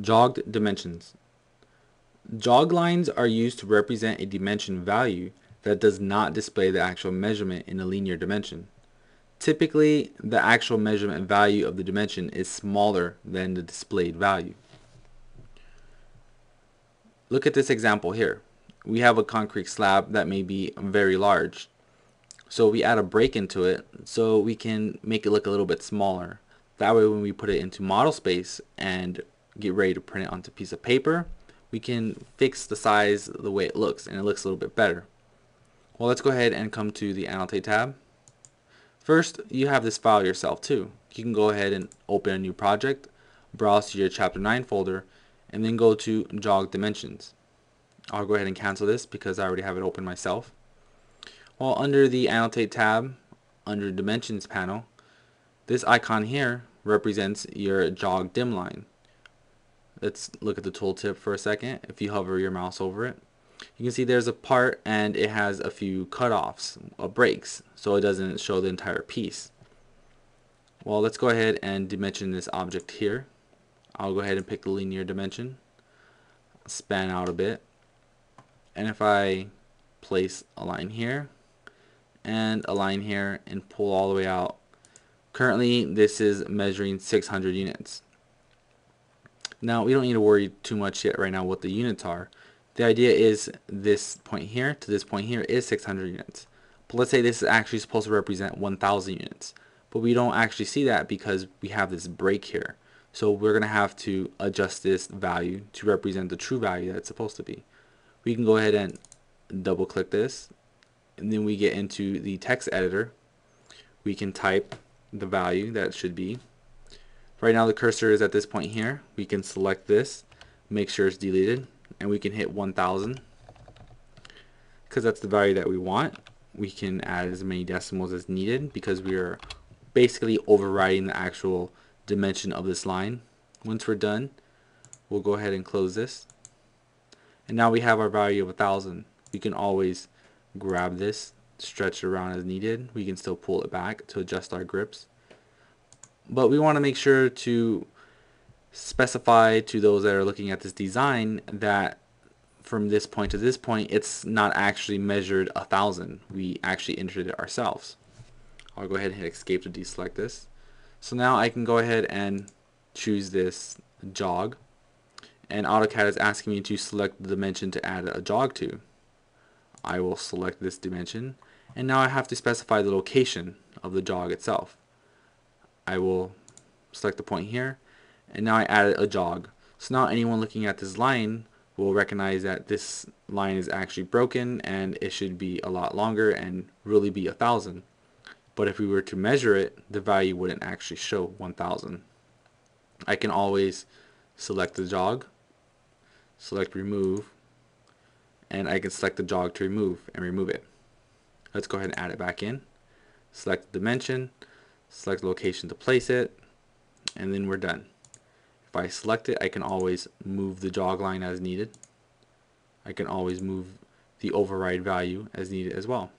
Jogged dimensions. Jog lines are used to represent a dimension value that does not display the actual measurement in a linear dimension. Typically, the actual measurement value of the dimension is smaller than the displayed value. Look at this example here. We have a concrete slab that may be very large. So we add a break into it so we can make it look a little bit smaller. That way when we put it into model space and get ready to print it onto a piece of paper, we can fix the size the way it looks and it looks a little bit better. Well, let's go ahead and come to the Annotate tab. First, you have this file yourself too. You can go ahead and open a new project, browse to your Chapter 9 folder, and then go to Jog Dimensions. I'll go ahead and cancel this because I already have it open myself. Well, under the Annotate tab, under Dimensions panel, this icon here represents your jog dim line. Let's look at the tooltip for a second. If you hover your mouse over it, you can see there's a part and it has a few cutoffs, uh, breaks, so it doesn't show the entire piece. Well, let's go ahead and dimension this object here. I'll go ahead and pick the linear dimension, span out a bit, and if I place a line here and a line here and pull all the way out, currently this is measuring 600 units. Now we don't need to worry too much yet right now what the units are. The idea is this point here to this point here is 600 units. But let's say this is actually supposed to represent 1000 units. But we don't actually see that because we have this break here. So we're going to have to adjust this value to represent the true value that it's supposed to be. We can go ahead and double click this and then we get into the text editor. We can type the value that should be. Right now the cursor is at this point here. We can select this, make sure it's deleted, and we can hit 1000 because that's the value that we want. We can add as many decimals as needed because we are basically overriding the actual dimension of this line. Once we're done, we'll go ahead and close this. And now we have our value of 1000. We can always grab this, stretch it around as needed. We can still pull it back to adjust our grips. But we want to make sure to specify to those that are looking at this design that from this point to this point it's not actually measured a thousand. We actually entered it ourselves. I'll go ahead and hit escape to deselect this. So now I can go ahead and choose this jog. And AutoCAD is asking me to select the dimension to add a jog to. I will select this dimension. And now I have to specify the location of the jog itself I will select the point here. And now I added a jog. So now anyone looking at this line will recognize that this line is actually broken and it should be a lot longer and really be a thousand. But if we were to measure it the value wouldn't actually show 1000 I can always select the jog select remove and I can select the jog to remove and remove it. Let's go ahead and add it back in. Select the dimension select location to place it and then we're done if I select it, I can always move the jog line as needed. I can always move the override value as needed as well.